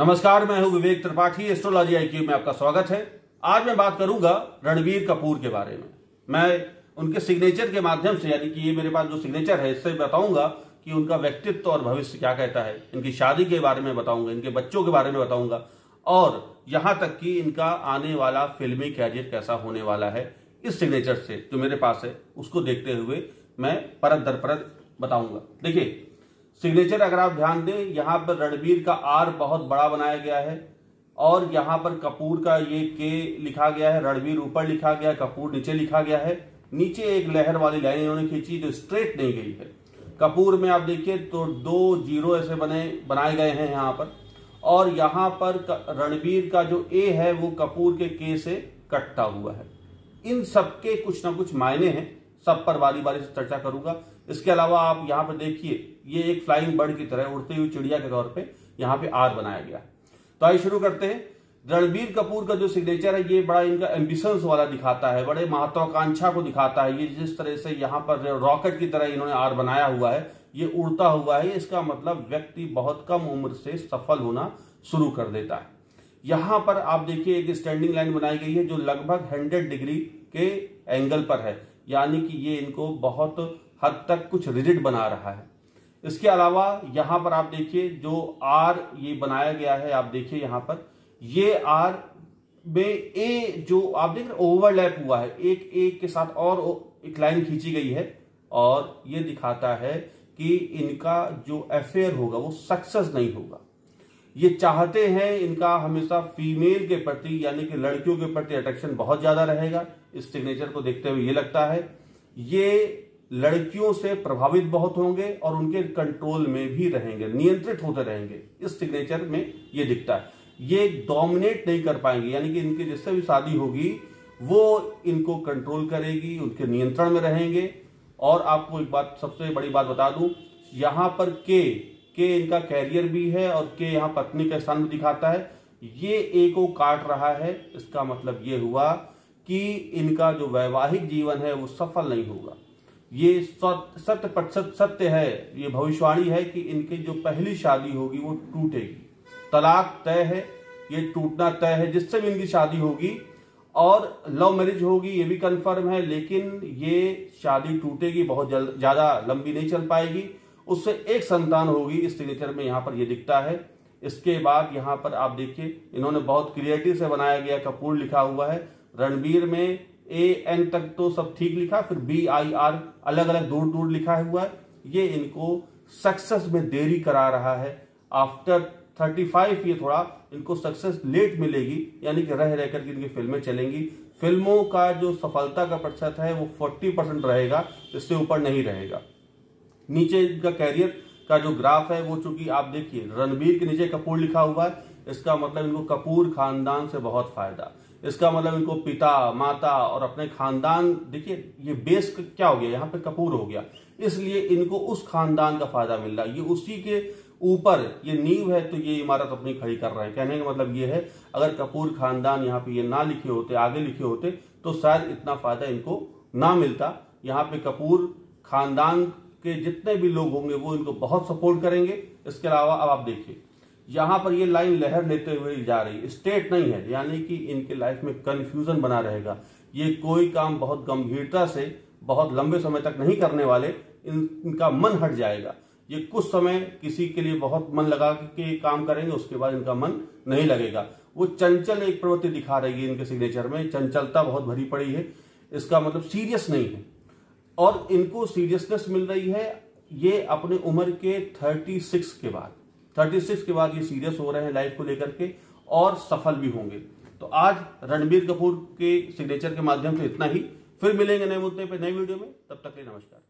नमस्कार, मैं हूँ विवेक त्रिपाठी एस्ट्रोलॉजी आई में आपका स्वागत है। आज मैं बात करूँगा रणवीर कपूर के बारे में। मैं उनके सिग्नेचर के माध्यम से, यानी कि ये मेरे पास जो सिग्नेचर है, इससे बताऊँगा कि उनका व्यक्तित्व और भविष्य क्या कहता है, इनकी शादी के बारे में बताऊँगा, इनके बच्चों के बारे में बताऊँगा, और यहाँ तक कि इनका आने वाला फिल्मी कैरियर कैसा होने वाला है, इस सिग्नेचर से जो मेरे पास है, उसको देखते हुए मैं परत दर परत बताऊँगा। देखिए सिग्नेचर अगर आप ध्यान दें, यहाँ पर रणबीर का आर बहुत बड़ा बनाया गया है और यहाँ पर कपूर का ये के लिखा गया है, रणबीर ऊपर लिखा गया, कपूर नीचे लिखा गया है। नीचे एक लहर वाली लाइन इन्होंने खींची जो स्ट्रेट नहीं गई है। कपूर में आप देखिए तो दो ज़ीरो ऐसे बने, बनाए गए हैं यहाँ पर। और यहाँ पर रणबीर का जो ए है, वो कपूर के के से कटता हुआ है। इन सबके कुछ ना कुछ मायने हैं, सब पर बारी बारी से चर्चा करूँगा। इसके अलावा आप यहाँ पर देखिए ये एक फ्लाइंग बर्ड की तरह उड़ती हुई चिड़िया के तौर पे यहाँ पे आर बनाया गया। तो आइए शुरू करते हैं। रणबीर कपूर का जो सिग्नेचर है, ये बड़ा इनका एम्बिशंस वाला दिखाता है, बड़े महत्वाकांक्षा को दिखाता है। ये जिस तरह से यहाँ पर रॉकेट की तरह इन्होंने आर बनाया हुआ है, ये उड़ता हुआ है, इसका मतलब व्यक्ति बहुत कम उम्र से सफल होना शुरू कर देता है। यहाँ पर आप देखिए, एक स्टैंडिंग लाइन बनाई गई है जो लगभग हंड्रेड डिग्री के एंगल पर है। यानी कि ये इनको बहुत हद तक कुछ रिजिड बना रहा है। इसके अलावा यहाँ पर आप देखिए, जो आर ये बनाया गया है, आप देखिए यहाँ पर। ये आर में ए जो आप देख रहे ओवरलैप हुआ है। एक एक के साथ और एक लाइन खींची गई है और ये दिखाता है कि इनका जो अफेयर होगा, वो सक्सेस नहीं होगा। ये चाहते हैं इनका हमेशा फीमेल के प्रति, यानी कि लड़कियों के प्रति अट्रैक्शन बहुत ज़्यादा रहेगा। इस सिग्नेचर को देखते हुए ये लगता है। ये लड़कियों से प्रभावित बहुत होंगे और उनके कंट्रोल में भी रहेंगे, नियंत्रित होते रहेंगे। इस सिग्नेचर में ये दिखता है। ये डोमिनेट नहीं कर पाएँगे, यानी कि इनकी जिससे भी शादी होगी, वो इनको कंट्रोल करेगी, उनके नियंत्रण में रहेंगे। और आपको एक बात, सबसे बड़ी बात बता दूँ, यहाँ पर के के इनका कैरियर भी है और के यहाँ पत्नी का स्थान भी दिखाता है। ये ए को काट रहा है, इसका मतलब ये हुआ कि इनका जो वैवाहिक जीवन है वो सफल नहीं होगा। ये सत्य प्रतिशत सत्य है, ये भविष्यवाणी है कि इनकी जो पहली शादी होगी वो टूटेगी। तलाक तय है, ये टूटना तय है, जिससे भी इनकी शादी होगी, और लव मैरिज होगी, ये भी कंफर्म है, लेकिन ये शादी टूटेगी, बहुत जल्द ज़्यादा लंबी नहीं चल पाएगी। उससे एक संतान होगी, इस सिग्नेचर में यहाँ पर ये दिखता है। इसके बाद यहाँ पर आप देखिए, इन्होंने बहुत क्रिएटिव से बनाया गया, कपूर लिखा हुआ है। रणबीर में ए एन तक तो सब ठीक लिखा, फिर बी आई आर अलग अलग दूर दूर लिखा हुआ है। ये इनको सक्सेस में देरी करा रहा है। आफ्टर 35 ये थोड़ा इनको सक्सेस लेट मिलेगी, यानी कि रह रहकर के इनकी फ़िल्में चलेंगी। फ़िल्मों का जो सफलता का प्रतिशत है, वो 40 परसेंट रहेगा, इससे ऊपर नहीं रहेगा। नीचे इनका कैरियर का जो ग्राफ है, वो चूँकि आप देखिए, रणबीर के नीचे कपूर लिखा हुआ है, इसका मतलब इनको कपूर खानदान से बहुत फ़ायदा। इसका मतलब इनको पिता, माता और अपने खानदान, देखिए ये बेस क्या हो गया? यहाँ पे कपूर हो गया। इसलिए इनको उस खानदान का फ़ायदा मिल रहा है। ये उसी के ऊपर ये नींव है तो ये इमारत अपनी खड़ी कर रहे हैं। कहने का मतलब ये है, अगर कपूर खानदान यहाँ पे ये ना लिखे होते, आगे लिखे होते तो शायद इतना फ़ायदा इनको ना मिलता। यहाँ पे कपूर खानदान के जितने भी लोग होंगे, वो इनको बहुत सपोर्ट करेंगे। इसके अलावा अब आप देखिए यहाँ पर ये लाइन लहर लेते हुए जा रही स्टेट नहीं है यानी कि इनके लाइफ में कंफ्यूजन बना रहेगा। ये कोई काम बहुत गंभीरता से बहुत लंबे समय तक नहीं करने वाले इन, इनका मन हट जाएगा। ये कुछ समय किसी के लिए बहुत मन लगा के काम करेंगे उसके बाद इनका मन नहीं लगेगा। वो चंचल एक प्रवृत्ति दिखा रही है इनके सिग्नेचर में चंचलता बहुत भरी पड़ी है। इसका मतलब सीरियस नहीं है। और इनको सीरियसनेस मिल रही है ये अपने उम्र के 36 के बाद। 36 के बाद ये सीरियस हो रहे हैं लाइफ को लेकर के और सफल भी होंगे। तो आज रणबीर कपूर के सिग्नेचर के माध्यम से इतना ही। फिर मिलेंगे नए मुद्दे पे नए वीडियो में। तब तक के नमस्कार।